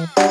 Mm-hmm.